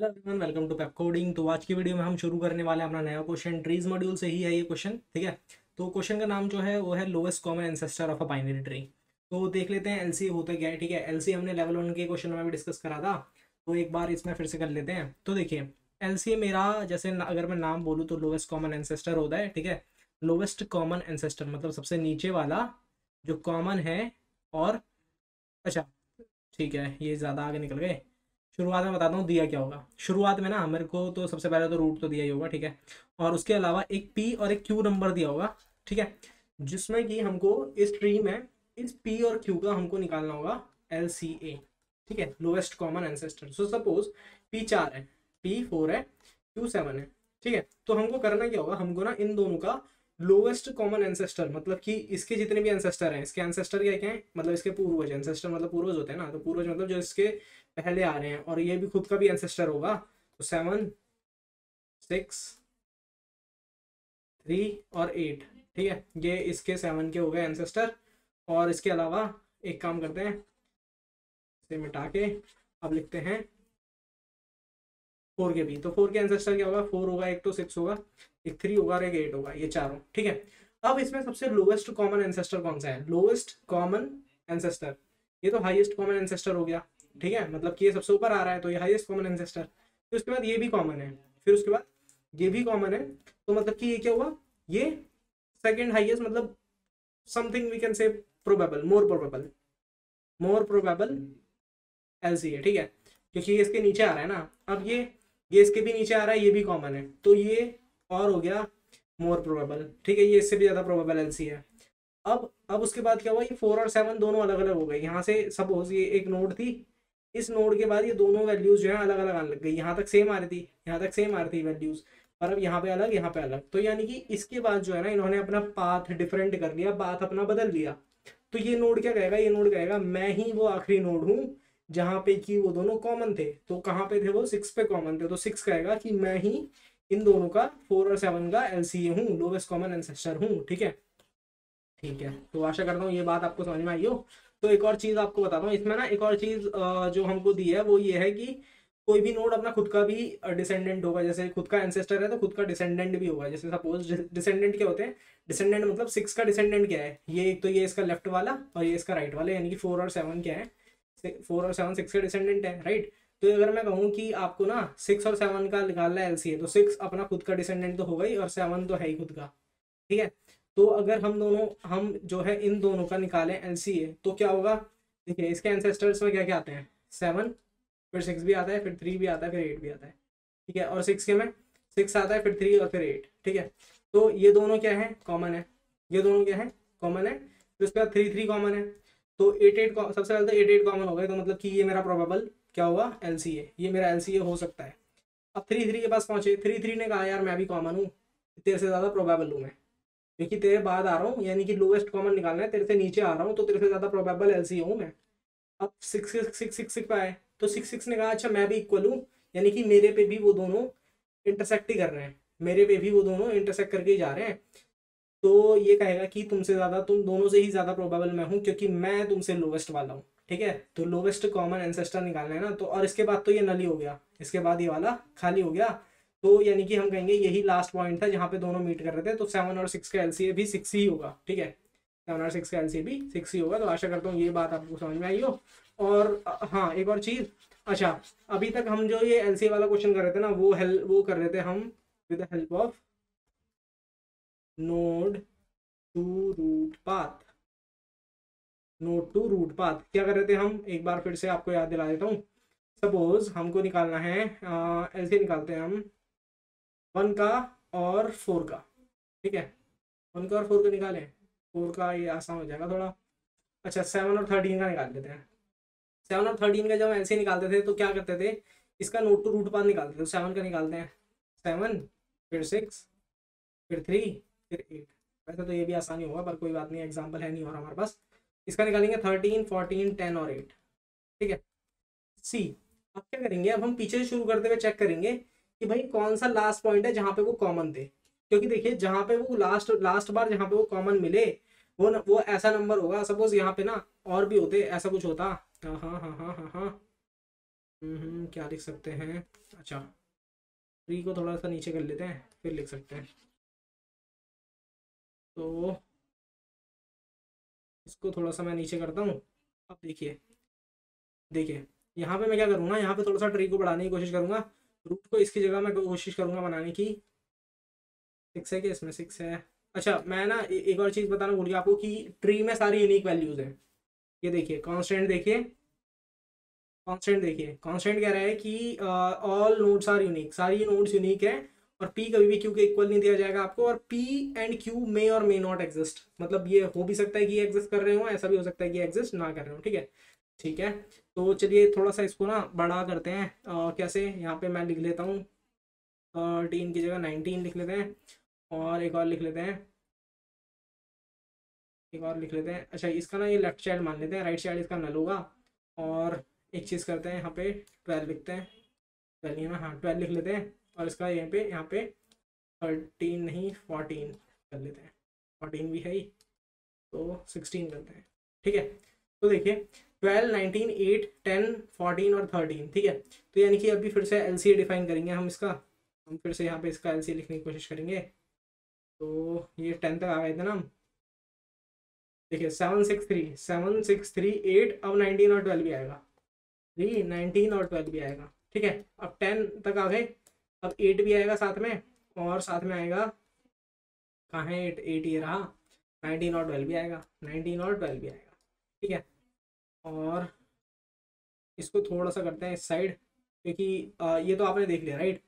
Hello everyone welcome to Pepcoding तो आज की वीडियो में हम शुरू करने वाले हैं अपना नया क्वेश्चन ट्रीज मॉड्यूल से ही है ये क्वेश्चन ठीक है? तो क्वेश्चन का नाम जो है, वो है lowest common ancestor of a binary tree तो देख लेते हैं एलसी होता क्या है, ठीक है? एलसी हमने लेवल वन के क्वेश्चन में भी डिस्कस करा था। तो एक बार इसमें फिर से कर लेते हैं। तो देखिए एलसी मेरा, जैसे अगर मैं नाम बोलूँ तो लोएस्ट कॉमन एंसेस्टर होता है, ठीक है? लोवेस्ट कॉमन एंसेस्टर मतलब सबसे नीचे वाला जो कॉमन है और अच्छा ठीक है, ये ज़्यादा आगे निकल गए। शुरुआत में बताता हूँ, दिया क्या होगा। शुरुआत में ना मेरे को तो सबसे पहले तो रूट तो दिया ही होगा, ठीक है। और उसके अलावा एक पी और एक क्यू नंबर दिया होगा, ठीक है। जिसमें कि हमको इस ट्री में इस पी और क्यू का हमको निकालना होगा एल सी ए ठीक है। Lowest common ancestor so suppose P चार है पी फोर है क्यू सेवन है, ठीक है। तो हमको करना क्या होगा, हमको ना इन दोनों का लोवेस्ट कॉमन एंसेस्टर मतलब कि इसके जितने भी एंसेस्टर हैं, इसके एंसेस्टर क्या क्या हैं? मतलब इसके पूर्वज एंसेस्टर मतलब पूर्वज होते हैं ना तो पूर्वज मतलब जो इसके पहले आ रहे हैं और ये भी खुद का भी एंसेस्टर होगा। तो सेवन सिक्स थ्री और एट ठीक है? ये इसके सेवन के हो गए एंसेस्टर और इसके अलावा एक काम करते हैं। इसे मिटा के अब लिखते हैं फोर के भी। तो फोर के एंसेस्टर क्या होगा? फोर होगा, एक तो सिक्स होगा, एक थ्री होगा और एक एट होगा, ये चारों, ठीक है? अब इसमें सबसे लोवेस्ट कॉमन एंसेस्टर कौन सा है? लोवेस्ट कॉमन एंसेस्टर ये तो हाईएस्ट कॉमन एंसेस्टर हो गया। ठीक है? मतलब कि ये सबसे ऊपर आ रहा है तो ये हाईएस्ट कॉमन एंसेस्टर फिर उसके बाद ये भी कॉमन है। फिर उसके बाद ये भी कॉमन है। तो मतलब कि ये क्या हुआ? ये सेकेंड हाइएस्ट मतलब something we can say probable more probable more probable L C है ठीक है? क्योंकि ये इसके नीचे आ रहा है ना। अब ये ये इसके भी नीचे आ रहा है, ये भी कॉमन है। तो ये और हो गया मोर प्रोबेबल ठीक है? ये इससे भी ज़्यादा प्रोबेबल एल सी है। अब अब उसके बाद क्या हुआ? ये फोर और सेवन दोनों अलग अलग हो गए। यहाँ से सपोज़ ये एक नोड थी इस नोड के बाद ये दोनों वैल्यूज़ जो है अलग अलग आने लग गई। यहाँ तक सेम आ रही थी, यहाँ तक सेम आ रही थी वैल्यूज़ पर अब यहाँ पे अलग, यहाँ पे अलग। तो यानी कि इसके बाद जो है ना, इन्होंने अपना पाथ डिफरेंट कर लिया पाथ अपना बदल लिया। तो ये नोड क्या कहेगा ये नोड कहेगा मैं ही वो आखिरी नोड हूँ, जहाँ पे कि वो दोनों कॉमन थे। तो कहाँ पे थे वो? सिक्स पे कॉमन थे। तो सिक्स कहेगा कि मैं ही इन दोनों का फोर और सेवन का एल सी ए हूँ लोवेस्ट कॉमन एनसेस्टर हूँ। ठीक है? ठीक है। तो आशा करता हूँ ये बात आपको समझ में आई हो। तो एक और चीज़ आपको बताता हूँ, इसमें ना एक और चीज़ जो हमको दी है वो ये है कि कोई भी नोड अपना खुद का भी डिसेंडेंट होगा, जैसे खुद का एंसेस्टर है तो खुद का डिसेंडेंट भी होगा, जैसे सपोज़ डिसेंडेंट क्या होते हैं? डिसेंडेंट मतलब सिक्स का डिसेंडेंट क्या है? ये एक तो ये इसका लेफ़्ट वाला और ये इसका राइट वाला, यानी कि फोर और सेवन क्या है? फोर और सेवन सिक्स का डिसेंडेंट है राइट तो अगर मैं कहूँ कि आपको ना सिक्स और सेवन का निकालना है एल तो सिक्स अपना खुद का डिसेंडेंट तो होगा ही और सेवन तो है ही खुद का, ठीक है? तो अगर हम दोनों, हम जो है इन दोनों का निकालें एल तो क्या होगा? देखिए, इसके एंसेस्टर्स में क्या क्या आते हैं? सेवन फिर सिक्स भी आता है, फिर थ्री भी आता है, फिर एट भी आता है। ठीक है? और सिक्स के में सिक्स आता है, फिर थ्री और फिर एट ठीक है? तो ये दोनों क्या है? कॉमन है। ये दोनों क्या है? कॉमन है। फिर उसके बाद थ्री थ्री कॉमन है। तो एट एट सबसे पहले तो एट एट कॉमन हो गए तो मतलब कि ये मेरा प्रोबेबल क्या होगा एल ये मेरा एलसीए हो सकता है। अब थ्री थ्री के पास पहुँचे। थ्री थ्री ने कहा, यार, मैं भी कॉमन हूँ। तेरे से ज़्यादा प्रोबेबल हूँ मैं। क्योंकि तेरे बाद आ रहा हूँ, यानी कि लोवेस्ट कॉमन निकालना है, तेरे से नीचे आ रहा हूँ तो तेरे से ज़्यादा प्रोबेबल एल हूँ मैं। अब six six six six six आए तो सिक्स सिक्स ने कहा अच्छा मैं भी इक्वल हूँ, यानी कि मेरे पे भी वो दोनों इंटरसेक्ट ही कर रहे हैं, मेरे पे भी वो दोनों इंटरसेक्ट करके जा रहे हैं। तो ये कहेगा कि तुमसे ज़्यादा, तुम दोनों से ही ज़्यादा प्रोबेबल मैं हूँ, क्योंकि मैं तुमसे लोवेस्ट वाला हूँ, ठीक है? तो लोवेस्ट कॉमन एंसेस्टर निकालना है ना तो और इसके बाद तो ये नली हो गया, इसके बाद ये वाला खाली हो गया तो यानी कि हम कहेंगे यही लास्ट पॉइंट था जहाँ पे दोनों मीट कर रहे थे तो सेवन और सिक्स का एल भी सिक्स ही होगा, ठीक है? सेवन और सिक्स का एल भी सिक्स ही होगा तो आशा करता हूँ ये बात आपको समझ में आई हो। और हाँ एक और चीज़ अच्छा अभी तक हम जो ये एल वाला क्वेश्चन कर रहे थे ना, वो हेल्प वो कर रहे थे हम with help of node to root path node to root path क्या कर रहे थे हम? एक बार फिर से आपको याद दिला देता हूँ। सपोज़ हमको निकालना है ऐसे निकालते हैं हम। वन का और फोर का, ठीक है? वन का और फोर का निकालें। फोर का ये आसान हो जाएगा थोड़ा। अच्छा सेवन और थर्टीन का निकाल देते हैं। सेवन और थर्टीन का जब ऐसे निकालते थे तो क्या करते थे? इसका नोट टू रूट पास निकालते थे। तो सेवन का निकालते हैं। सेवन, फिर सिक्स, फिर थ्री, फिर एट। वैसे तो ये भी आसानी होगा, पर कोई बात नहीं, एग्ज़ाम्पल है नहीं और हमारे पास। इसका निकालेंगे थर्टीन, फोर्टीन, टेन और एट, ठीक है? सी, अब क्या करेंगे? अब हम पीछे से शुरू करते हुए चेक करेंगे कि भाई कौन सा लास्ट पॉइंट है जहाँ पे वो कॉमन थे? क्योंकि देखिए जहाँ पे वो लास्ट लास्ट बार जहाँ पे वो कॉमन मिले वो न, वो ऐसा नंबर होगा। सपोज़ यहाँ पे ना और भी होते ऐसा कुछ होता। हाँ हाँ हाँ हाँ हाँ हाँ। हम्म क्या लिख सकते हैं? अच्छा। थ्री को थोड़ा सा नीचे कर लेते हैं फिर लिख सकते हैं। तो इसको थोड़ा सा मैं नीचे करता हूँ। अब देखिए देखिए यहाँ पे मैं क्या करूँगा? यहाँ पे थोड़ा सा ट्री को बढ़ाने की कोशिश करूँगा। रूट को इसकी जगह मैं कोशिश करूँगा बनाने की। सिक्स है कि इसमें? सिक्स है। अच्छा मैं ना एक और चीज़ बताना भूल गया आपको कि ट्री में सारी यूनिक वैल्यूज़ हैं। ये देखिए कॉन्स्टेंट देखिए। कॉन्स्टेंट देखिए। कॉन्स्टेंट कह रहा है कि ऑल नोड्स आर यूनिक सारी नोड्स यूनिक है और पी कभी भी क्यू के इक्वल नहीं दिया जाएगा आपको और पी एंड क्यू मे और मे नॉट एग्जिस्ट मतलब ये हो भी सकता है कि एग्जिस्ट कर रहे हो, ऐसा भी हो सकता है कि एग्जिस्ट ना कर रहे हो, ठीक है? ठीक है? तो चलिए थोड़ा सा इसको ना बड़ा करते हैं। आ, कैसे? यहाँ पे मैं लिख लेता हूँ। टीन की जगह नाइनटीन लिख लेते हैं और एक और लिख लेते हैं। एक और लिख लेते हैं। अच्छा इसका ना ये लेफ़्ट साइड मान लेते हैं। राइट साइड इसका नल होगा और एक चीज़ करते हैं। यहाँ पे ट्वेल्व लिखते हैं। ट्वेल्व हाँ ट्वेल्व लिख लेते हैं और इसका यहाँ पे यहाँ पे थर्टीन नहीं फोर्टीन कर लेते हैं। फोर्टीन भी है ही तो सिक्सटीन करते हैं। ठीक है? तो देखिए twelve, nineteen, eight, ten, fourteen और थर्टीन, ठीक है? तो यानी कि अभी फिर से एलसीए डिफाइन करेंगे हम इसका। हम फिर से यहाँ पे इसका एल लिखने की कोशिश करेंगे। तो ये टेन तक आ गए थे ना हम। देखिए seven six three seven six three eight अब नाइनटीन और ट्वेल्व भी आएगा। थ्री नाइनटीन और ट्वेल्व भी आएगा, ठीक है? अब टेन तक आ गए। अब एट भी आएगा साथ में और साथ में आएगा कहाँ है एट एट ये रहा। नाइनटीन और ट्वेल्व भी आएगा। नाइनटीन और ट्वेल्व भी आएगा, ठीक है? और इसको थोड़ा सा करते हैं इस साइड, क्योंकि ये तो आपने देख लिया राइट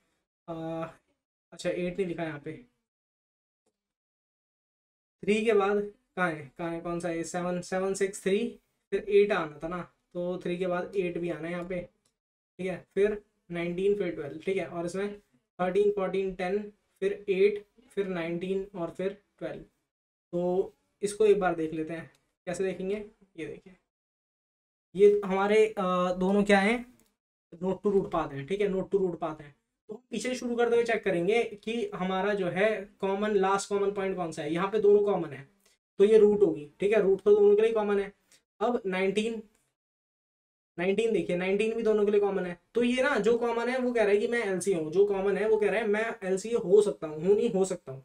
अच्छा एट नहीं लिखा है यहाँ पे। थ्री के बाद कहाँ है? कहाँ है? कौन सा है? सेवन सेवन सिक्स थ्री फिर एट आना था ना तो थ्री के बाद एट भी आना है यहाँ पे, ठीक है? फिर नाइनटीन फिर ट्वेल्व ठीक है? और इसमें थर्टीन फोर्टीन टेन फिर एट फिर नाइनटीन और फिर ट्वेल्व तो इसको एक बार देख लेते हैं, कैसे देखेंगे? ये देखिए। ये हमारे दोनों क्या हैं? नोट टू रूट पाथ हैं, ठीक है? नोट टू रूट पाथ हैं। तो पीछे शुरू करते हुए चेक करेंगे कि हमारा जो है कॉमन लास्ट कॉमन पॉइंट कौन सा है? यहाँ पे दोनों कॉमन है। तो ये रूट होगी, ठीक है? रूट तो दोनों के लिए कॉमन है। अब नाइनटीन नाइनटीन देखिए नाइनटीन भी दोनों के लिए कॉमन है। तो ये ना जो कॉमन है, वो कह रहा है कि मैं एलसी हूँ। जो कॉमन है, वो कह रहा है, मैं एलसी हो सकता हूँ हूँ नहीं, हो सकता हूँ।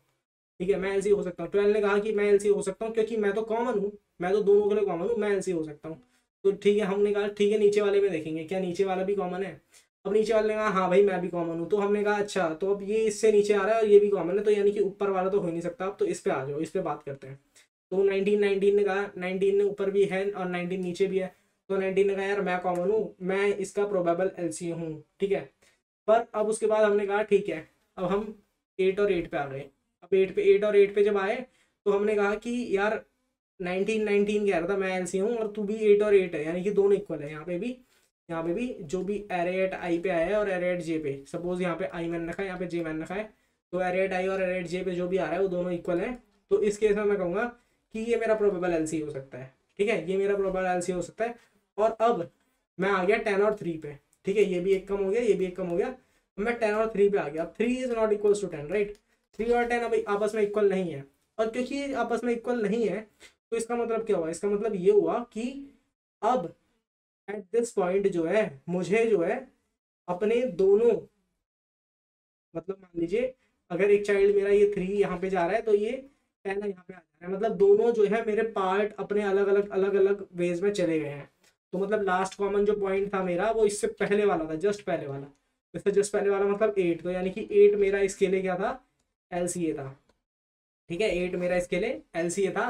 ठीक है? मैं एलसी हो सकता हूँ। ट्वेल्व ने कहा कि मैं एलसी हो सकता हूँ, क्योंकि मैं तो कॉमन हूँ। मैं तो दोनों के लिए कॉमन हूँ, मैं एलसी हो सकता हूँ। तो ठीक है, हमने कहा, ठीक है, नीचे वाले में देखेंगे। क्या नीचे वाला भी कॉमन है? अब नीचे वाले ने कहा हाँ भाई, मैं भी कॉमन हूँ। तो हमने कहा अच्छा तो अब ये इससे नीचे आ रहा है और ये भी कॉमन है तो यानी कि ऊपर वाला तो हो नहीं सकता। अब तो इस पे आ जाओ, इस पे बात करते हैं। तो नाइनटीन नाइनटीन ने कहा नाइनटीन ने ऊपर भी है और नाइनटीन नीचे भी है। तो नाइनटीन ने कहा, यार, मैं कॉमन हूँ, मैं इसका प्रोबेबल एल हूँ। ठीक है? पर अब उसके बाद हमने कहा, ठीक है, अब हम एट और एट पे आ गए अब एट पे एट और एट पे जब आए तो हमने कहा कि, यार नाइनटीन नाइनटीन कह रहा था, मैं एल हूँ और तू भी एट और एट है, यानी कि दोनों इक्वल है। यहाँ पे भी, यहाँ पे भी जो भी एरे एट आई पे आया है और एरे एट जे पे। सपोज़ यहाँ पे आई मैन रखा है, यहाँ पे जे मैन रखा है तो एरे एट आई और एरे एट जे पे जो भी आ रहा है, वो दोनों इक्वल है। तो इस केस में मैं कहूँगा कि ये मेरा प्रोबेबल एलसी हो सकता है, ठीक है? ये मेरा प्रोबेबल एल हो सकता है। और अब मैं आ गया टेन और थ्री पे, ठीक है? ये भी एक कम हो गया, ये भी एक कम हो गया। मैं टेन और थ्री पे आ गया। अब three is not equal to ten right three और टेन अभी आपस में इक्वल नहीं है। और क्योंकि आपस में इक्वल नहीं है तो इसका मतलब क्या हुआ? इसका मतलब ये हुआ कि अब एट दिस पॉइंट जो है, मुझे जो है, अपने दोनों मतलब मान लीजिए, अगर एक चाइल्ड मेरा ये थ्री यहाँ पे जा रहा है तो ये टेन यहाँ पे आ जा रहा है। मतलब दोनों जो है मेरे पार्ट अपने अलग अलग अलग अलग वेज में चले गए हैं। तो मतलब लास्ट कॉमन जो पॉइंट था मेरा, वो इससे पहले वाला था जस्ट पहले वाला। इससे जस्ट पहले वाला मतलब एट तो यानी कि एट मेरा इसके लिए क्या था? एल था। ठीक है? एट मेरा इसके लिए एल था।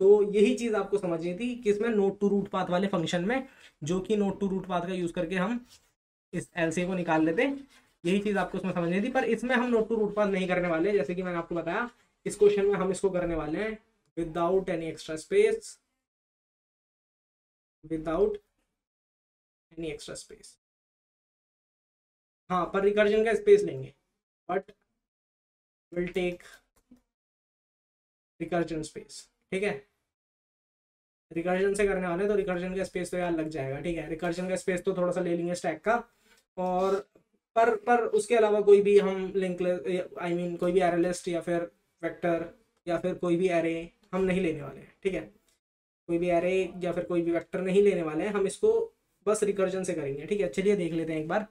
तो यही चीज़ आपको समझनी थी कि इसमें नोट टू रूट पाथ वाले फ़ंक्शन में जो कि नोट टू रूट पाथ का यूज़ करके हम इस एल को निकाल लेते यही चीज़ आपको इसमें समझनी थी, पर इसमें हम नोट टू रूट पाथ नहीं करने वाले। जैसे कि मैंने आपको बताया, इस क्वेश्चन में हम इसको करने वाले हैं। Without any extra space without any extra space हाँ पर रिकर्जन का स्पेस लेंगे but will take recursion space ठीक है? रिकर्जन से करने वाले तो रिकर्जन का स्पेस तो यार लग जाएगा, ठीक है? रिकर्जन का स्पेस तो थोड़ा सा ले लेंगे स्टैक का, और पर पर उसके अलावा कोई भी हम लिंक आई मीन कोई भी एरे लिस्ट या फिर वेक्टर या फिर कोई भी एरे हम नहीं लेने वाले हैं, ठीक है? कोई भी एरे या फिर कोई भी वेक्टर नहीं लेने वाले हैं, हम इसको बस रिकर्जन से करेंगे, ठीक है? चलिए देख लेते हैं एक बार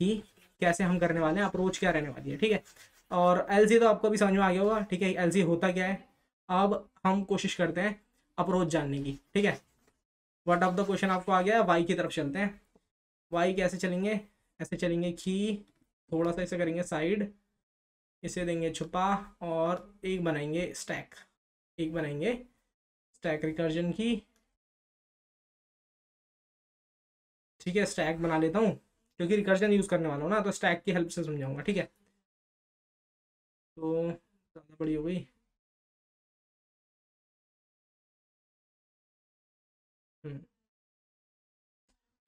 कि कैसे हम करने वाले हैं अप्रोच क्या रहने वाली है, ठीक है? और एल तो आपको भी समझ में आ गया होगा, ठीक है? एल होता क्या है? अब हम कोशिश करते हैं अप्रोच जानने की, ठीक है? वट ऑफ़ द क्वेश्चन आपको आ गया वाई की तरफ़ चलते हैं। वाई कैसे चलेंगे? ऐसे चलेंगे की थोड़ा सा ऐसे करेंगे साइड इसे देंगे छुपा और एक बनाएँगे स्टैक एक बनाएँगे स्टैक रिकर्जन की। ठीक है स्टैक बना लेता हूँ, क्योंकि रिकर्जन यूज़ करने वाला हूँ ना तो स्टैक की हेल्प से समझाऊँगा, ठीक है? तो ज़्यादा बड़ी हो गई।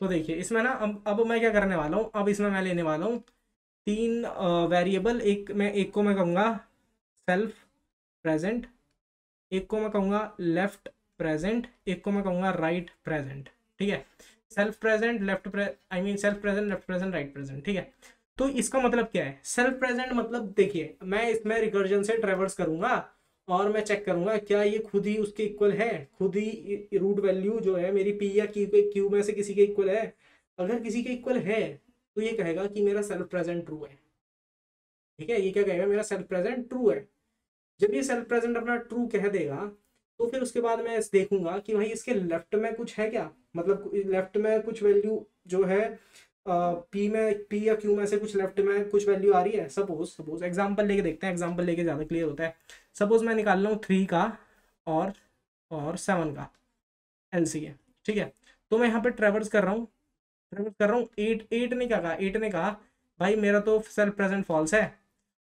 तो देखिए, इसमें ना, अब अब मैं क्या करने वाला हूँ? अब इसमें मैं लेने वाला हूँ तीन वेरिएबल एक मैं, एक को मैं कहूँगा सेल्फ प्रेजेंट एक को मैं कहूँगा लेफ़्ट प्रेजेंट एक को मैं कहूँगा राइट प्रेजेंट ठीक है? Self present left I mean self present left present right present ठीक है? तो इसका मतलब क्या है? सेल्फ प्रेजेंट मतलब देखिए, मैं इसमें रिकर्जन से ट्रेवर्स करूँगा और मैं चेक करूँगा, क्या ये खुद ही उसके इक्वल है? खुद ही रूट वैल्यू जो है मेरी पी या क्यू के क्यू में से किसी के इक्वल है? अगर किसी के इक्वल है तो ये कहेगा कि मेरा सेल्फ प्रेजेंट ट्रू है। ठीक है? ये क्या कहेगा? मेरा सेल्फ प्रेजेंट ट्रू है। जब ये सेल्फ प्रेजेंट अपना ट्रू कह देगा तो फिर उसके बाद मैं देखूँगा कि भाई इसके लेफ़्ट में कुछ है क्या? मतलब लेफ़्ट में कुछ वैल्यू जो है पी में पी या क्यू में से कुछ लेफ़्ट में कुछ वैल्यू आ रही है? सपोज़ सपोज़ एग्जांपल लेके देखते हैं एग्जांपल लेके ज़्यादा क्लियर होता है। सपोज़ मैं निकाल रहा हूँ थ्री का और और सेवन का एल सी है ठीक है? तो मैं यहाँ पे ट्रेवर्स कर रहा हूँ ट्रेवर्स कर रहा हूँ एट एट ने क्या कहा? एट ने कहा, भाई मेरा तो सेल्फ प्रेजेंट फॉल्स है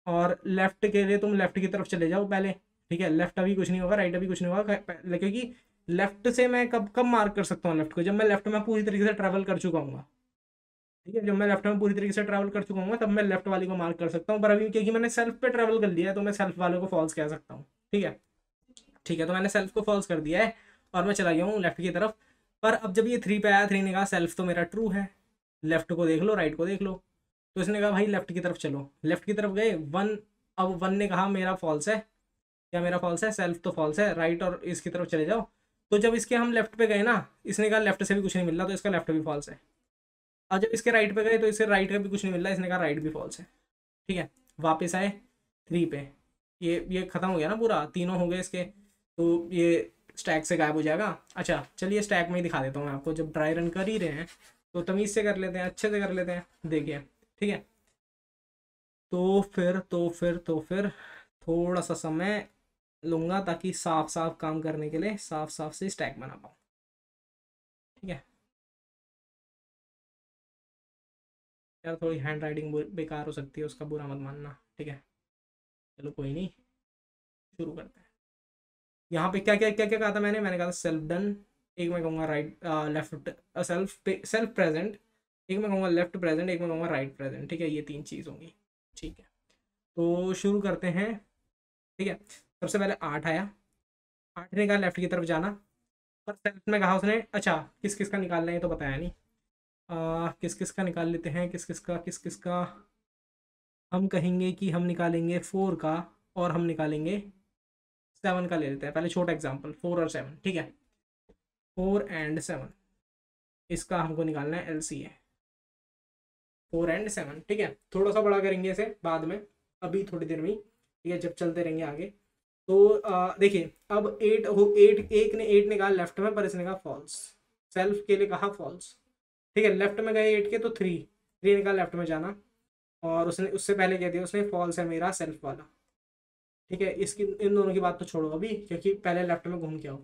और लेफ़्ट के लिए तुम लेफ़्ट की तरफ़ चले जाओ पहले, ठीक है? लेफ़्ट अभी कुछ नहीं होगा राइट अभी कुछ नहीं होगा क्योंकि लेफ़्ट से मैं कब कब मार्क कर सकता हूँ लेफ़्ट को? जब मैं लेफ़्ट में पूरी तरीके से ट्रैवल कर चुका हूँ। ठीक है जब मैं लेफ़्ट में पूरी तरीके से ट्रैवल कर चुका हूँ तब मैं लेफ़्ट वाली को मार्क कर सकता हूँ। पर अभी क्योंकि मैंने सेल्फ पे ट्रैवल कर लिया है तो मैं सेल्फ वाले को फॉल्स कह सकता हूँ। ठीक है? ठीक है तो मैंने सेल्फ को फॉल्स कर दिया है और मैं चला गया हूँ लेफ़्ट की तरफ़। पर अब जब ये थ्री पे आया थ्री ने कहा सेल्फ तो मेरा ट्रू है। लेफ़्ट को देख लो राइट को देख लो। तो इसने कहा, भाई लेफ़्ट की तरफ़ चलो। लेफ़्ट की तरफ़ गए वन अब वन ने कहा, मेरा फॉल्स है। क्या मेरा फॉल्स है? सेल्फ तो फॉल्स है। राइट और इसकी तरफ़ चले जाओ। तो जब इसके हम लेफ़्ट पे गए ना, इसने कहा लेफ़्ट से भी कुछ नहीं मिल रहा तो इसका लेफ़्ट भी फॉल्स है। और जब इसके राइट पे गए तो इसके राइट का भी कुछ नहीं मिल रहा, इसने कहा राइट भी फॉल्स है। ठीक है, वापस आए थ्री पे। ये ये ख़त्म हो गया ना पूरा, तीनों हो गए इसके तो ये स्टैक से गायब हो जाएगा। अच्छा चलिए स्टैक में ही दिखा देता हूँ मैं आपको। जब ड्राई रन कर ही रहे हैं तो तमीज़ से कर लेते हैं, अच्छे से कर लेते हैं। देखिए, ठीक है। तो फिर तो फिर तो फिर थोड़ा सा समय लूँगा ताकि साफ़ साफ़ काम करने के लिए साफ़ साफ़ से स्टैक बना पाऊँ। ठीक है। यार थोड़ी हैंड राइटिंग बेकार हो सकती है, उसका बुरा मत मानना, ठीक है? चलो कोई नहीं, शुरू करते हैं। यहाँ पे क्या क्या क्या क्या कहा था मैंने? मैंने कहा था सेल्फ डन एक मैं कहूँगा right left self self present एक मैं कहूँगा लेफ़्ट प्रेजेंट एक मैं कहूँगा राइट प्रेजेंट ठीक है? ये तीन चीज़ होंगी, ठीक है? तो शुरू करते हैं, ठीक है? सबसे पहले आठ आया। आठ ने कहा लेफ़्ट की तरफ़ जाना, पर सेल्फ में कहा उसने अच्छा किस किस का निकालना है तो बताया नहीं। किस किस का निकाल लेते हैं किस किस का किस किस का हम कहेंगे कि हम निकालेंगे फोर का और हम निकालेंगे सेवन का ले लेते हैं। पहले छोटा एग्जांपल फोर और सेवन ठीक है? फोर एंड सेवन इसका हमको निकालना है L C A four and seven ठीक है? थोड़ा सा बड़ा करेंगे इसे बाद में, अभी थोड़ी देर में ठीक है? जब चलते रहेंगे आगे। तो देखिए, अब एट हो एट एक ने एट ने कहा लेफ़्ट में, पर इसने कहा फॉल्स सेल्फ के लिए कहा फॉल्स ठीक है लेफ़्ट में गए एट के तो थ्री थ्री ने कहा लेफ़्ट में जाना। और उसने, उससे पहले कह दिया, उसने फॉल्स है मेरा सेल्फ वाला। ठीक है, इसकी, इन दोनों की बात तो छोड़ो अभी, क्योंकि पहले लेफ़्ट में घूम के आओ।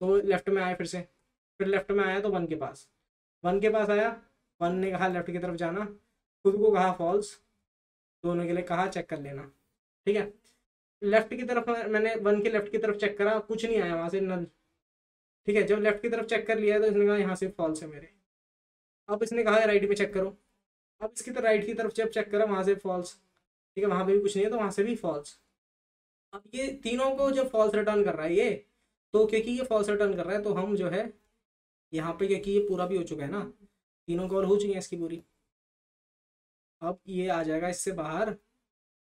तो लेफ़्ट में आए फिर से। फिर लेफ़्ट में आया तो वन के पास। वन के पास आया वन ने कहा लेफ़्ट की तरफ़ जाना। खुद को कहा फॉल्स दोनों के लिए कहा चेक कर लेना। ठीक है लेफ़्ट की तरफ़ मैंने वन के लेफ़्ट की तरफ़ चेक करा, कुछ नहीं आया वहाँ से नल ठीक है, जब लेफ़्ट की तरफ़ चेक कर लिया तो इसने कहा यहाँ से फॉल्स है मेरे। अब इसने कहा राइट में चेक करो। अब इसकी तरफ़ राइट की तरफ़ जब चेक करा, वहाँ से फॉल्स ठीक है, वहाँ पे भी कुछ नहीं है तो वहाँ से भी फॉल्स अब ये तीनों को जब फॉल्स रिटर्न कर रहा है ये तो क्योंकि ये फॉल्स रिटर्न कर रहा है तो हम जो है, यहाँ पे क्योंकि ये पूरा भी हो चुका है ना। तीनों कॉल हो चुकी है इसकी पूरी। अब ये आ जाएगा इससे बाहर,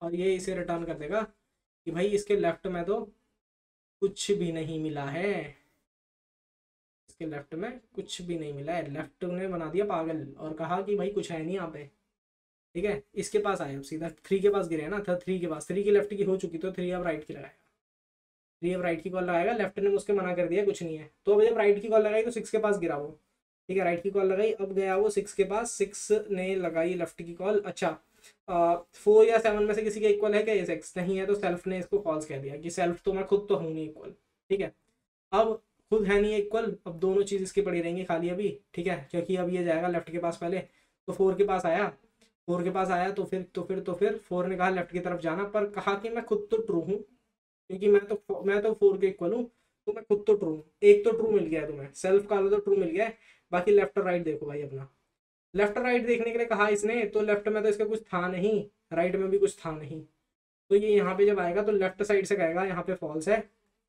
और ये इसे रिटर्न कर देगा कि भाई इसके लेफ़्ट में तो कुछ भी नहीं मिला है। इसके लेफ़्ट में कुछ भी नहीं मिला है। लेफ़्ट ने बना दिया पागल और कहा कि भाई कुछ है नहीं यहाँ पे। ठीक है? इसके पास आए अब सीधा। थ्री के पास गिरे ना? था थ्री के पास। थ्री की लेफ़्ट की हो चुकी तो थ्री अब राइट की लगाएगा थ्री अब राइट की कॉल लगाएगा लेफ़्ट ने उसके मना कर दिया, कुछ नहीं है। तो अब जब राइट की कॉल लगाई तो सिक्स के पास गिरा वो। ठीक है? राइट की कॉल लगाई अब गया वो सिक्स के पास। सिक्स ने लगाई लेफ़्ट की कॉल अच्छा फोर या सेवन में से किसी का इक्वल है क्या ये सिक्स नहीं है तो सेल्फ ने इसको फॉल्स कह दिया कि सेल्फ तो मैं खुद तो हूँ नहीं इक्वल ठीक है? अब खुद है नहीं इक्वल अब दोनों चीज़ इसकी पड़ी रहेंगी खाली अभी, ठीक है? क्योंकि अब ये जाएगा लेफ़्ट के पास पहले तो फोर के पास आया फोर के पास आया तो फिर तो फिर तो फिर फोर ने कहा लेफ़्ट की तरफ़ जाना, पर कहा कि मैं खुद तो ट्रू हूँ, क्योंकि मैं तो मैं तो फोर के इक्वल हूँ तो मैं खुद तो ट्रू हूँ। एक तो ट्रू मिल गया तुम्हें सेल्फ का तो ट्रू मिल गया बाकी लेफ़्ट और राइट देखो भाई अपना। लेफ़्ट और राइट देखने के लिए कहा इसने तो लेफ़्ट में तो इसका कुछ था नहीं राइट में भी कुछ था नहीं। तो ये यहाँ पे जब आएगा तो लेफ़्ट साइड से कहेगा, यहाँ पे फॉल्स है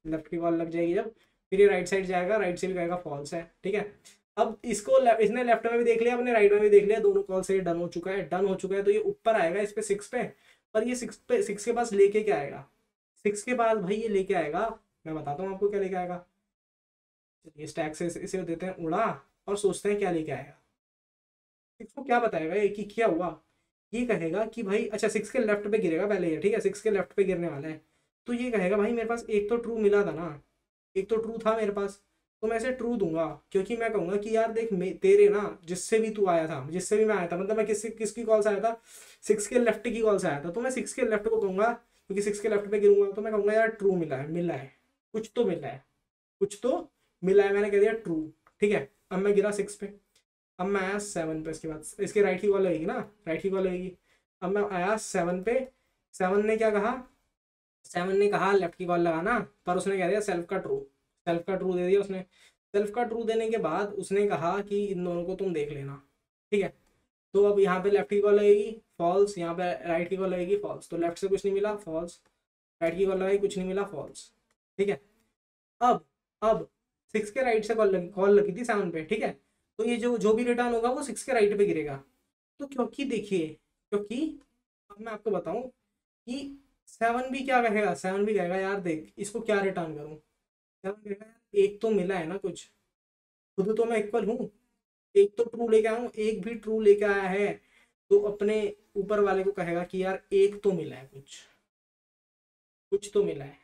लेफ़्ट की कॉल लग जाएगी जब। फिर ये राइट साइड जाएगा राइट से भी कहेगा फॉल्स है, ठीक है? अब इसको इसने लेफ़्ट में भी देख लिया, अपने राइट में भी देख लिया, दोनों कॉल से डन हो चुका है डन हो चुका है तो ये ऊपर आएगा इस पे सिक्स पे, पर ये सिक्स पे सिक्स के पास लेके क्या आएगा? सिक्स के बाद भाई ये लेके आएगा, मैं बताता हूँ आपको क्या लेके आएगा। चलिए स्टैक से इसे देते हैं उड़ा, और सोचते हैं क्या लेके आएगा। सिक्स को क्या बताएगा ये कि क्या हुआ? ये कहेगा कि भाई अच्छा सिक्स के लेफ़्ट पे गिरेगा, पहले ये, ठीक है? सिक्स के लेफ़्ट पे गिरने वाला है। तो ये कहेगा, भाई मेरे पास एक तो ट्रू मिला था ना एक तो ट्रू था मेरे पास तो मैं इसे ट्रू दूँगा, क्योंकि मैं कहूँगा कि यार देख तेरे ना, जिससे भी तू आया था, जिससे भी मैं आया था मतलब मैं किस किसकी कॉल से आया था? सिक्स के लेफ़्ट की कॉल से आया था तो मैं सिक्स के लेफ़्ट को कहूँगा, क्योंकि सिक्स के लेफ़्ट पे गिरूँगा तो मैं कहूँगा, यार ट्रू मिला है मिला है, कुछ तो मिला है, कुछ तो मिला है। मैंने कह दिया ट्रू ठीक है, अब मैं गिरा सिक्स पे, अब मैं आया सेवन पे इसके बाद, इसके राइट की कॉल लगेगी ना राइट की कॉल लगेगी, अब मैं आया सेवन पे सेवन ने क्या कहा? सेवन ने कहा लेफ़्ट की कॉल लगाना, पर उसने कह दिया सेल्फ का ट्रू सेल्फ का ट्रू दे दिया उसने। सेल्फ का ट्रू देने के बाद उसने कहा कि इन दोनों को तुम देख लेना, ठीक है? तो अब यहाँ पे लेफ़्ट की कॉल लगेगी फॉल्स यहाँ पे राइट की कॉल लगेगी फॉल्स तो लेफ़्ट से कुछ नहीं मिला फॉल्स राइट की कॉल लगाई, कुछ नहीं मिला फॉल्स ठीक है? अब अब सिक्स के राइट से कॉल कॉल लगी थी सेवन पे, ठीक है? तो ये जो जो भी रिटर्न होगा वो सिक्स के राइट पे गिरेगा। तो क्योंकि देखिए, क्योंकि अब मैं आपको बताऊँ कि सेवन भी क्या कहेगा? सेवन भी कहेगा, यार देख, इसको क्या रिटर्न करूँ? सेवन कहेगा एक तो मिला है ना कुछ। खुद तो मैं इक्वल हूँ। एक तो ट्रू लेके आऊँ एक भी ट्रू लेके आया है। तो अपने ऊपर वाले को कहेगा कि, यार, एक तो मिला है कुछ। कुछ तो मिला है।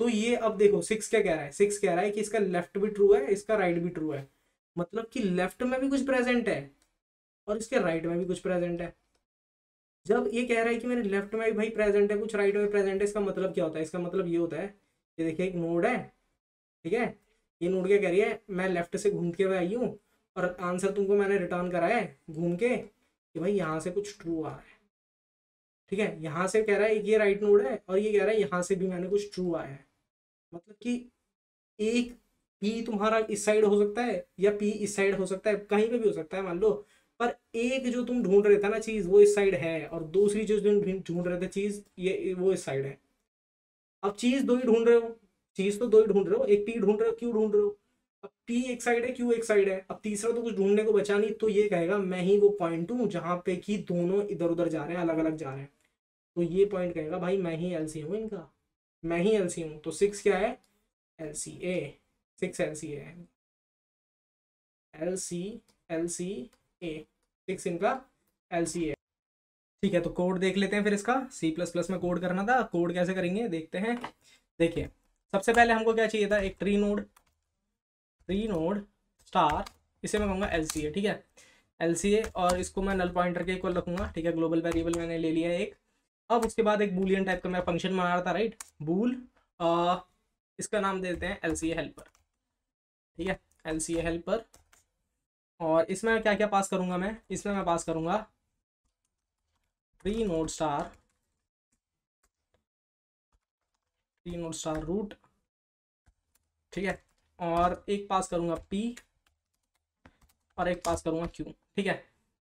तो ये अब देखो सिक्स क्या कह रहा है? सिक्स कह रहा है कि इसका लेफ़्ट भी ट्रू है, इसका राइट भी ट्रू है। मतलब कि लेफ़्ट में भी कुछ प्रेजेंट है और इसके राइट में भी कुछ प्रेजेंट है। जब ये कह रहा है कि मेरे लेफ़्ट में भाई प्रेजेंट है, कुछ राइट में प्रेजेंट है, इसका मतलब क्या होता है? इसका मतलब ये होता है, ये देखिए, एक नोड है, ठीक है? ये नोड क्या कह रही है? मैं लेफ़्ट से घूम के हुए आई हूँ और आंसर तुमको मैंने रिटर्न करा है, घूम के, कि भाई यहाँ से कुछ ट्रू आ रहा है। ठीक है? यहाँ से कह रहा है, ये राइट नोड है और ये कह रहा है, यहाँ से भी मैंने कुछ ट्रू आया है। मतलब कि एक पी तुम्हारा इस साइड हो सकता है या पी इस साइड हो सकता है, कहीं पे भी हो सकता है, मान लो। पर एक जो तुम ढूंढ रहे थे ना चीज़, वो इस साइड है और दूसरी जो तुम ढूंढ रहे थे चीज़, ये वो इस साइड है। अब चीज़ दो ही ढूंढ रहे हो। चीज़ तो दो ही ढूंढ रहे हो। एक पी ढूंढ रहे हो क्यों ढूंढ रहे हो। अब पी एक साइड है क्यू एक साइड है। अब तीसरा तो कुछ ढूँढने को बचा नहीं तो ये कहेगा, मैं ही वो पॉइंट हूँ जहाँ पे कि दोनों इधर उधर जा रहे हैं अलग अलग जा रहे हैं। तो ये पॉइंट कहेगा, भाई, मैं ही एल हूँ इनका। मैं ही एल हूँ। तो सिक्स क्या है? L C A six L C है। L C L C A six इनका एल सी ए ठीक है तो कोड देख लेते हैं फिर इसका। सी प्लस प्लस में कोड करना था। कोड कैसे करेंगे? देखते हैं। देखिए सबसे पहले हमको क्या चाहिए था? एक tree node tree node star इसे मैं कहूँगा एल ठीक है? एल और इसको मैं नल पॉइंटर के इक्वल रखूँगा ठीक है? ग्लोबल वेरिएबल मैंने ले लिया एक। अब उसके बाद एक बुलियन टाइप का मैं फ़ंक्शन बना रहा था राइट बूल आ, इसका नाम देते हैं एल सी ए हेल्पर ठीक है? एल सी ए हेल्पर और इसमें क्या क्या पास करूँगा मैं? इसमें मैं पास करूँगा tree node star tree node star root ठीक है? और एक पास करूँगा पी और एक पास करूँगा क्यू ठीक है?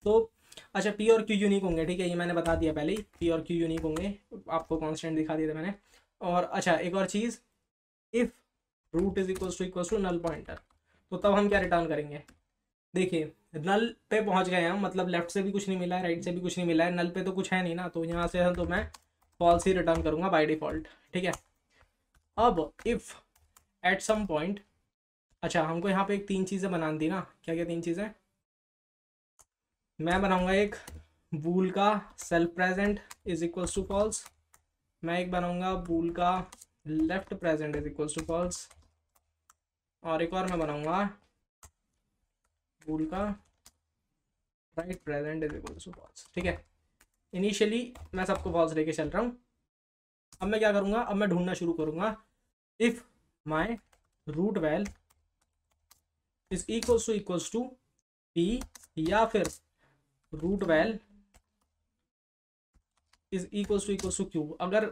तो अच्छा पी और क्यू यूनिक होंगे, ठीक है? ये मैंने बता दिया पहले ही पी और क्यू यूनिक होंगे, आपको कॉन्स्टेंट दिखा दिया था मैंने। और अच्छा एक और चीज़ if root is equal to equal to null pointer तो तब हम क्या रिटर्न करेंगे? देखिए, नल पे पहुँच गए हम मतलब लेफ़्ट से भी कुछ नहीं मिला है राइट से भी कुछ नहीं मिला है नल पे तो कुछ है नहीं ना तो यहाँ से तो मैं फॉल्स ही रिटर्न करूँगा बाई डिफ़ॉल्ट ठीक है? अब इफ़ एट सम पॉइंट अच्छा हमको यहाँ पे एक तीन चीज़ें बना दी ना क्या क्या तीन चीज़ें? मैं बनाऊँगा एक बूल का self present is equals to false मैं एक बनाऊँगा बूल का left present is equals to false और एक और मैं बनाऊँगा बूल का right present is equals to false ठीक है? इनिशियली मैं सबको फॉल्स लेके चल रहा हूँ। अब मैं क्या करूँगा? अब मैं ढूंढना शुरू करूँगा। If my root val is equals to equals to P या फिर root val is equals to equals to Q अगर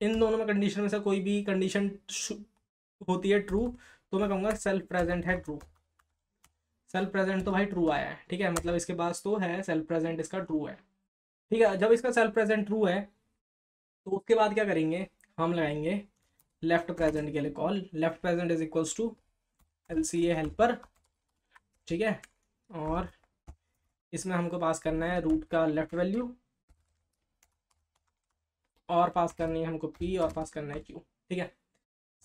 इन दोनों में कंडीशन में से कोई भी कंडीशन होती है ट्रू तो मैं कहूँगा सेल्फ प्रेजेंट है ट्रू सेल्फ प्रेजेंट तो भाई ट्रू आया है, ठीक है? मतलब इसके पास तो है, सेल्फ प्रेजेंट इसका ट्रू है। ठीक है, जब इसका सेल्फ प्रेजेंट ट्रू है तो उसके बाद क्या करेंगे? हम लगाएँगे लेफ़्ट प्रेजेंट के लिए call. Left present is equals to L C A helper ठीक है? और इसमें हमको पास करना है रूट का लेफ़्ट वैल्यू और पास करनी है हमको पी और पास करना है क्यू ठीक है?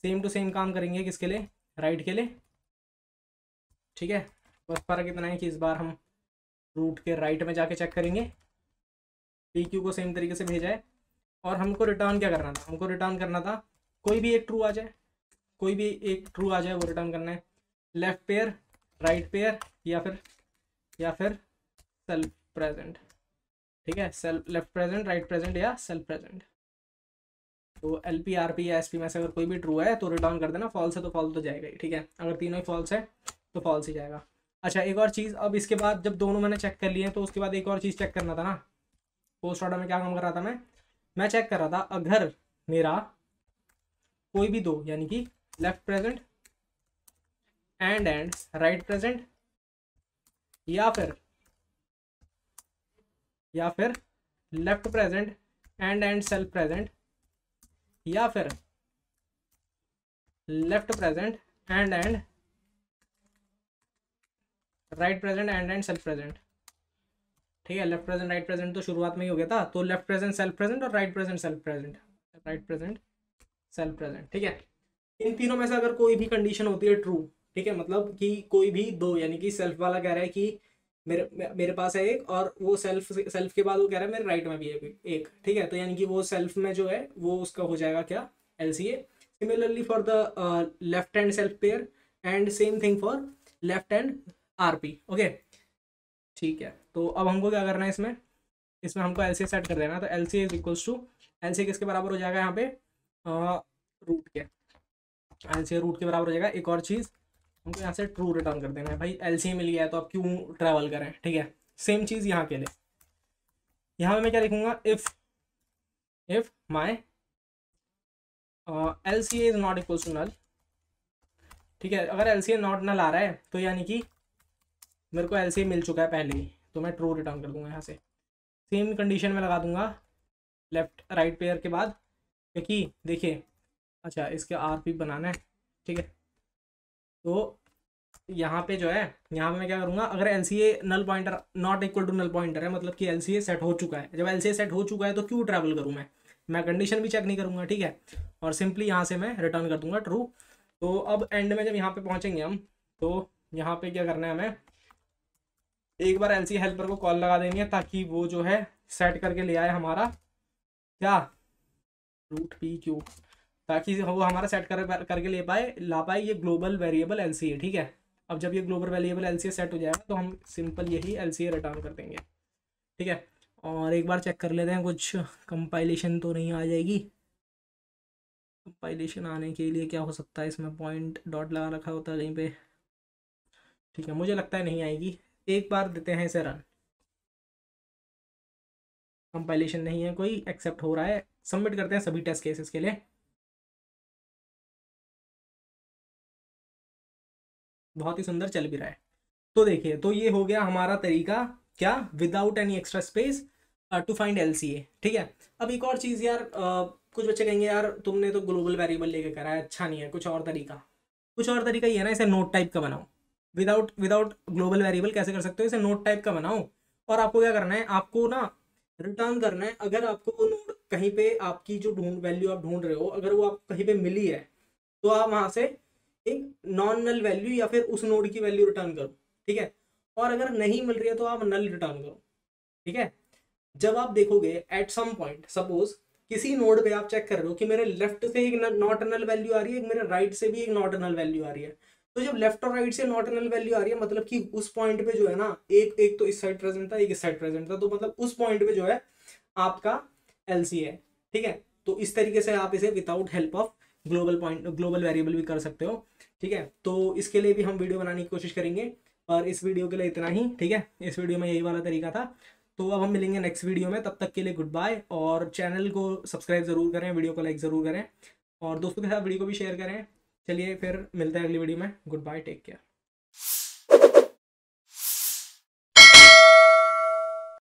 सेम टू सेम काम करेंगे किसके लिए? राइट के लिए, ठीक है? बस फ़र्क इतना है कि इस बार हम रूट के राइट में जाके चेक करेंगे। पी क्यू को सेम तरीके से भेजा है। और हमको रिटर्न क्या करना था? हमको रिटर्न करना था, कोई भी एक ट्रू आ जाए, कोई भी एक ट्रू आ जाए, वो रिटर्न करना है। लेफ़्ट पेयर राइट पेयर या फिर या फिर सेल्फ प्रेजेंट ठीक है? Self left present right present या सेल्फ प्रेजेंट तो एल पी आर पी या एस पी में से अगर कोई भी ट्रू है तो रिटर्न कर देना। फॉल्स है तो फॉल्स तो जाएगा ही, ठीक है? अगर तीनों ही फॉल्स है तो फॉल्स ही जाएगा। अच्छा एक और चीज़, अब इसके बाद जब दोनों मैंने चेक कर लिए तो उसके बाद एक और चीज़ चेक करना था ना? पोस्ट ऑर्डर में क्या काम कर रहा था मैं? मैं चेक कर रहा था, अगर मेरा कोई भी दो, यानी कि left present and and right present या फिर या फिर left present and and self present या फिर left present and and right present and and self present. ठीक है, लेफ़्ट प्रेजेंट, राइट प्रेजेंट तो शुरुआत में ही हो गया था। तो लेफ़्ट प्रेजेंट, सेल्फ प्रेजेंट और right present, self present. Right present, self present, ठीक है? इन तीनों में से अगर कोई भी कंडीशन होती है ट्रू ठीक है? मतलब कि कोई भी दो, यानी कि सेल्फ वाला कह रहा है कि मेरे मेरे पास है एक और वो सेल्फ सेल्फ के बाद वो कह रहा है मेरे राइट में भी है एक ठीक है? तो यानी कि वो सेल्फ में जो है, वो उसका हो जाएगा क्या? L C A similarly for the left hand self pair and same thing for left hand R P okay ठीक है तो अब हमको क्या करना है इसमें? इसमें हमको एल सेट कर देना तो L C is equals to L C किसके बराबर हो जाएगा यहाँ पे? रूट के। एल सी रूट के बराबर हो जाएगा। एक और चीज़, हमको यहाँ से ट्रू रिटर्न कर देना है। भाई एल सी मिल गया है तो आप क्यों ट्रैवल करें ठीक है सेम चीज़ यहाँ के लिए। यहाँ पे मैं क्या लिखूँगा? If if my L C is not equals to null ठीक है? अगर एल सी नॉट नल आ रहा है तो यानी कि मेरे को एल मिल चुका है पहले ही तो मैं ट्रू रिटर्न कर दूँगा यहाँ से। सेम कंडीशन में लगा दूँगा लेफ़्ट राइट पेयर के बाद, क्योंकि देखिए अच्छा इसके आर पी बनाना है, ठीक है? तो यहाँ पे जो है, यहाँ पे मैं क्या करूँगा, अगर L C A null pointer not equal to null pointer है मतलब कि एल सी ए सेट हो चुका है। जब एल सी ए सेट हो चुका है तो क्यों ट्रैवल करूँ मैं? मैं कंडीशन भी चेक नहीं करूँगा, ठीक है? और सिंपली यहाँ से मैं रिटर्न कर दूँगा ट्रू तो अब एंड में जब यहाँ पे पहुँचेंगे हम तो यहाँ पे क्या करना है हमें? एक बार एल हेल्पर को कॉल लगा देनी है ताकि वो जो है सेट करके ले आए हमारा। क्या? रूट पी क्यू ताकि वो हमारा सेट कर, करके ले पाए, ला पाए ये ग्लोबल वेरिएबल एल सी ठीक है? अब जब ये ग्लोबल वेरिएबल एलसीए सेट हो जाएगा तो हम सिंपल यही एल सी रिटर्न कर देंगे, ठीक है? और एक बार चेक कर लेते हैं, कुछ कंपाइलेशन तो नहीं आ जाएगी। कंपाइलेशन आने के लिए क्या हो सकता है? इसमें पॉइंट डॉट लगा रखा होता है कहीं पे। ठीक है, मुझे लगता है नहीं आएगी। एक बार देते हैं इसे रन कंपाइलेशन नहीं है कोई एक्सेप्ट हो रहा है। सबमिट करते हैं सभी टेस्ट केसेस के लिए। बहुत ही सुंदर चल भी रहा है। तो देखिए तो ये हो गया हमारा तरीका क्या? Without any extra space to find LCA ठीक है? अब एक और चीज़ यार uh, कुछ बच्चे कहेंगे यार तुमने तो ग्लोबल वेरिएबल लेके करा है अच्छा नहीं है। कुछ और तरीका। कुछ और तरीका ये है ना इसे नोट टाइप का बनाओ। विदाउट विदाउट ग्लोबल वेरिएबल कैसे कर सकते हो? इसे नोट टाइप का बनाओ। और आपको क्या करना है? आपको ना रिटर्न करना है। अगर आपको वो नोट कहीं पे आपकी जो ढूंढ वैल्यू आप ढूंढ रहे हो, अगर वो आपको कहीं पे मिली है तो आप वहाँ से एक नॉन नल वैल्यू या फिर उस नोड की वैल्यू रिटर्न करो। ठीक है? और अगर नहीं मिल रही है तो आप नल रिटर्न करो। ठीक है? जब आप देखोगे एट सम पॉइंट सपोज़ किसी नोड पे आप चेक कर रहे हो कि मेरे लेफ़्ट से एक नॉट नल वैल्यू आ रही है मेरे राइट से भी एक नॉट नल वैल्यू आ रही है। तो जब लेफ़्ट और राइट से नॉट नल वैल्यू आ रही है मतलब कि उस पॉइंट पे जो है ना, एक एक तो इस साइड प्रेजेंट था, एक इस साइड प्रेजेंट था तो मतलब उस पॉइंट पे जो है आपका एलसी है, ठीक है? तो इस तरीके से आप इसे without help of global point global variable भी कर सकते हो, ठीक है? तो इसके लिए भी हम वीडियो बनाने की कोशिश करेंगे और इस वीडियो के लिए इतना ही, ठीक है? इस वीडियो में यही वाला तरीका था। तो अब हम मिलेंगे नेक्स्ट वीडियो में, तब तक के लिए गुड बाय और चैनल को सब्सक्राइब ज़रूर करें वीडियो को लाइक ज़रूर करें, और दोस्तों के साथ वीडियो को भी शेयर करें। चलिए फिर मिलते हैं अगली वीडियो में. Good bye take care